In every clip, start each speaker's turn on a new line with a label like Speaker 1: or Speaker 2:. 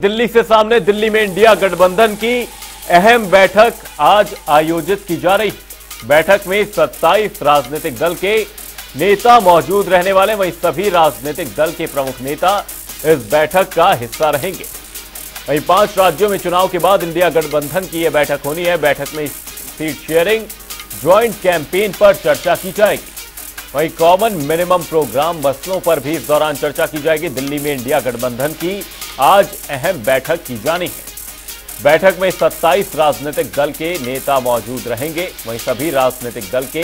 Speaker 1: दिल्ली से सामने दिल्ली में इंडिया गठबंधन की अहम बैठक आज आयोजित की जा रही। बैठक में 27 राजनीतिक दल के नेता मौजूद रहने वाले, वहीं सभी राजनीतिक दल के प्रमुख नेता इस बैठक का हिस्सा रहेंगे। वहीं पाँच राज्यों में चुनाव के बाद इंडिया गठबंधन की यह बैठक होनी है। बैठक में सीट शेयरिंग, ज्वाइंट कैंपेन पर चर्चा की जाएगी। वहीं कॉमन मिनिमम प्रोग्राम मसलों पर भी इस दौरान चर्चा की जाएगी। दिल्ली में इंडिया गठबंधन की आज अहम बैठक की जानी है। बैठक में 27 राजनीतिक दल के नेता मौजूद रहेंगे। वहीं सभी राजनीतिक दल के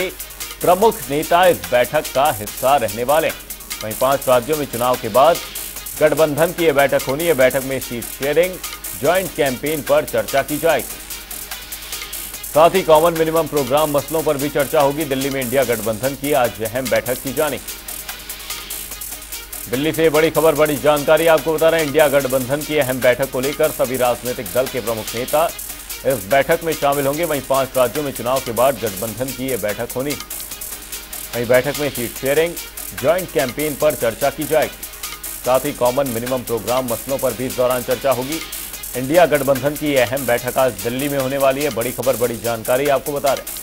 Speaker 1: प्रमुख नेता इस बैठक का हिस्सा रहने वाले हैं। वहीं पाँच राज्यों में चुनाव के बाद गठबंधन की यह बैठक होनी है। बैठक में सीट शेयरिंग, ज्वाइंट कैंपेन पर चर्चा की जाएगी। साथ ही कॉमन मिनिमम प्रोग्राम मसलों पर भी चर्चा होगी। दिल्ली में इंडिया गठबंधन की आज अहम बैठक की जानी दिल्ली से बड़ी खबर, बड़ी जानकारी आपको बता रहे हैं। इंडिया गठबंधन की अहम बैठक को लेकर सभी राजनीतिक दल के प्रमुख नेता इस बैठक में शामिल होंगे। वहीं पाँच राज्यों में चुनाव के बाद गठबंधन की यह बैठक होनी। वहीं बैठक में सीट शेयरिंग, ज्वाइंट कैंपेन पर चर्चा की जाएगी। साथ ही कॉमन मिनिमम प्रोग्राम मसलों पर भी इस दौरान चर्चा होगी। इंडिया गठबंधन की अहम बैठक आज दिल्ली में होने वाली है। बड़ी खबर, बड़ी जानकारी आपको बता रहे हैं।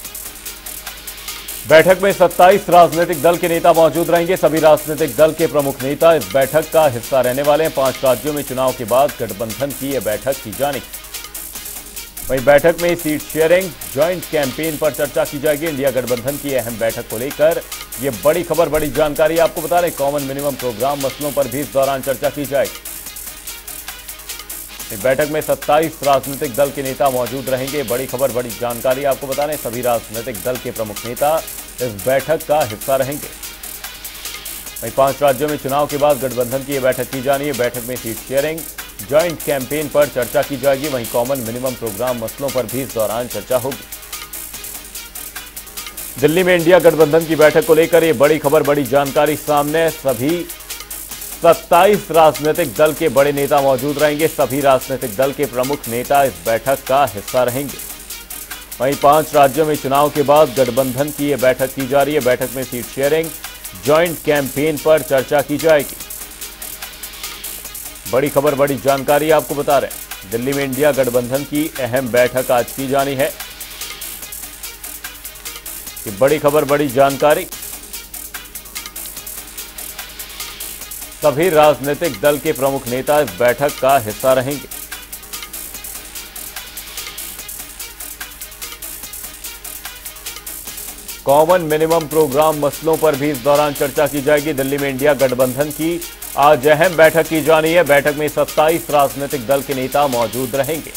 Speaker 1: बैठक में 27 राजनीतिक दल के नेता मौजूद रहेंगे। सभी राजनीतिक दल के प्रमुख नेता इस बैठक का हिस्सा रहने वाले हैं। पाँच राज्यों में चुनाव के बाद गठबंधन की यह बैठक की जानी वहीं बैठक में सीट शेयरिंग, ज्वाइंट कैंपेन पर चर्चा की जाएगी। इंडिया गठबंधन की अहम बैठक को लेकर यह बड़ी खबर, बड़ी जानकारी आपको बता रहे कॉमन मिनिमम प्रोग्राम मसलों पर भी इस दौरान चर्चा की जाएगी। बैठक में 27 राजनीतिक दल के नेता मौजूद रहेंगे। बड़ी खबर, बड़ी जानकारी आपको बता रहे सभी राजनीतिक दल के प्रमुख नेता इस बैठक का हिस्सा रहेंगे। वहीं पाँच राज्यों में चुनाव के बाद गठबंधन की यह बैठक की जानी है। बैठक में सीट शेयरिंग, ज्वाइंट कैंपेन पर चर्चा की जाएगी। वहीं कॉमन मिनिमम प्रोग्राम मसलों पर भी इस दौरान चर्चा होगी। दिल्ली में इंडिया गठबंधन की बैठक को लेकर यह बड़ी खबर, बड़ी जानकारी सामने सभी 27 राजनीतिक दल के बड़े नेता मौजूद रहेंगे। सभी राजनीतिक दल के प्रमुख नेता इस बैठक का हिस्सा रहेंगे। वहीं पाँच राज्यों में चुनाव के बाद गठबंधन की यह बैठक की जा रही है। बैठक में सीट शेयरिंग ज्वाइंट कैंपेन पर चर्चा की जाएगी। बड़ी खबर, बड़ी जानकारी आपको बता रहे हैं। दिल्ली में इंडिया गठबंधन की अहम बैठक आज की जानी है। कि बड़ी खबर, बड़ी जानकारी। सभी राजनीतिक दल के प्रमुख नेता इस बैठक का हिस्सा रहेंगे। कॉमन मिनिमम प्रोग्राम मसलों पर भी इस दौरान चर्चा की जाएगी। दिल्ली में इंडिया गठबंधन की आज अहम बैठक की जानी है। बैठक में 27 राजनीतिक दल के नेता मौजूद रहेंगे।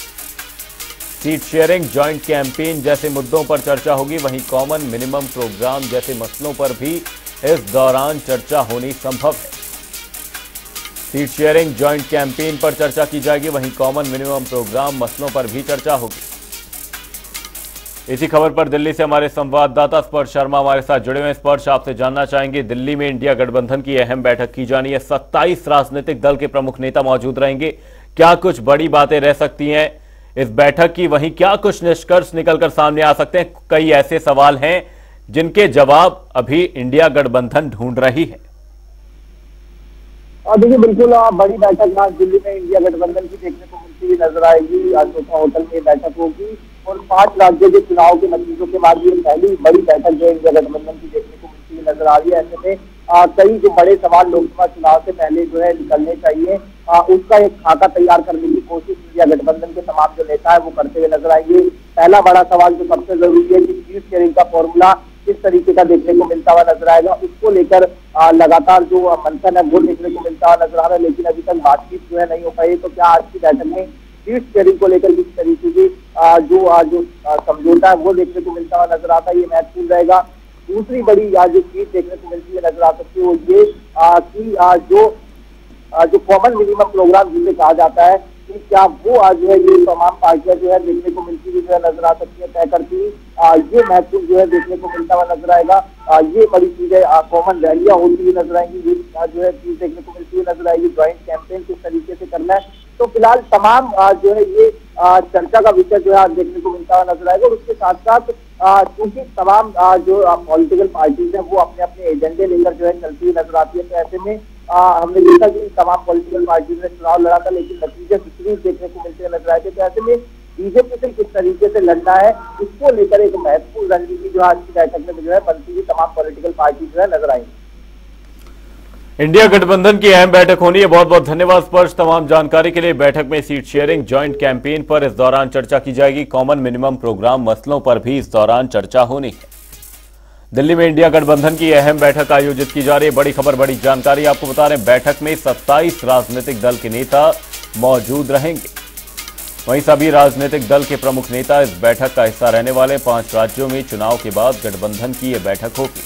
Speaker 1: सीट शेयरिंग ज्वाइंट कैंपेन जैसे मुद्दों पर चर्चा होगी। वहीं कॉमन मिनिमम प्रोग्राम जैसे मसलों पर भी इस दौरान चर्चा होनी संभव है। सीट शेयरिंग ज्वाइंट कैंपेन पर चर्चा की जाएगी, वहीं कॉमन मिनिमम प्रोग्राम मसलों पर भी चर्चा होगी। इसी खबर पर दिल्ली से हमारे संवाददाता स्पर्श शर्मा हमारे साथ जुड़े हुए स्पर्श, आपसे जानना चाहेंगे, दिल्ली में इंडिया गठबंधन की अहम बैठक की जानी है। सत्ताईस राजनीतिक दल के प्रमुख नेता मौजूद रहेंगे। क्या कुछ बड़ी बातें रह सकती हैं इस बैठक की? वहीं क्या कुछ निष्कर्ष निकलकर सामने आ सकते हैं? कई ऐसे सवाल हैं जिनके जवाब अभी इंडिया गठबंधन ढूंढ रही है।
Speaker 2: और देखिए बिल्कुल बड़ी बैठक आज दिल्ली में इंडिया गठबंधन की देखने को मिलती हुई नज़र आएगी। आज सोफा होटल में बैठक होगी और पाँच राज्यों के चुनाव के नतीजों के बाद ये पहली बड़ी बैठक जो इंडिया गठबंधन की देखने को मिलती हुई नज़र आ रही है। ऐसे में कई जो बड़े सवाल लोकसभा चुनाव से पहले जो है निकलने चाहिए। आ, उसका एक खाका तैयार करने की कोशिश इंडिया गठबंधन के तमाम जो नेता है वो करते हुए नज़र आएँगे। पहला बड़ा सवाल जो सबसे ज़रूरी है कि सीट शेयरिंग का फॉर्मूला किस तरीके का देखने को मिलता हुआ नज़र आएगा। उसको लेकर लगातार जो मंथन है, वो देखने को मिलता हुआ नज़र आ रहा है, लेकिन अभी तक बातचीत जो है नहीं हो पाई। तो क्या आज की बैठक में सीट शेयरिंग को लेकर किस तरीके की जो जो समझौता है, वो देखने को मिलता हुआ नज़र आता है, ये महत्वपूर्ण रहेगा। दूसरी बड़ी आज जो चीज़ देखने को मिलती है नज़र आ सकती है, वो ये कि जो जो कॉमन मिनिमम प्रोग्राम जिसे कहा जाता है कि क्या वो आज जो है, ये तमाम पार्टियाँ जो है देखने को मिलती हुई जो है नज़र आ सकती है, तय करती ये महत्वपूर्ण जो है देखने को मिलता हुआ नज़र आएगा। ये बड़ी चीज़ें कॉमन रैलियाँ होती हुई नज़र आएँगी, ये जो है चीज़ देखने को मिलती हुई नज़र आएगी। ज्वाइंट कैंपेन किस तरीके से करना है। तो फ़िलहाल तमाम जो है ये चर्चा का विषय जो है आज देखने को मिलता हुआ नज़र आएगा। और उसके साथ साथ क्योंकि तमाम जो पॉलिटिकल पार्टीज़ हैं, वो अपने अपने एजेंडे लेकर जो है चलती हुई नज़र आती है। तो ऐसे में हमने देखा कि तमाम पॉलिटिकल पार्टी ने चुनाव लड़ा था, लेकिन नतीजे विपरीत देखने को मिलते नज़र आए थे तो ऐसे में बीजेपी से किस तरीके से लड़ना है, इसको लेकर एक महत्वपूर्ण रणनीति जो आज की बैठक में जो है बनती हुई तमाम पॉलिटिकल पार्टी जो है नज़र आई
Speaker 1: इंडिया गठबंधन की अहम बैठक होनी है। बहुत बहुत धन्यवाद स्पर्श तमाम जानकारी के लिए। बैठक में सीट शेयरिंग ज्वाइंट कैंपेन पर इस दौरान चर्चा की जाएगी। कॉमन मिनिमम प्रोग्राम मसलों पर भी इस दौरान चर्चा होनी है। दिल्ली में इंडिया गठबंधन की अहम बैठक आयोजित की जा रही है। बड़ी खबर, बड़ी जानकारी आपको बता रहे बैठक में 27 राजनीतिक दल के नेता मौजूद रहेंगे। वहीं सभी राजनीतिक दल के प्रमुख नेता इस बैठक का हिस्सा रहने वाले पाँच राज्यों में चुनाव के बाद गठबंधन की यह बैठक होगी।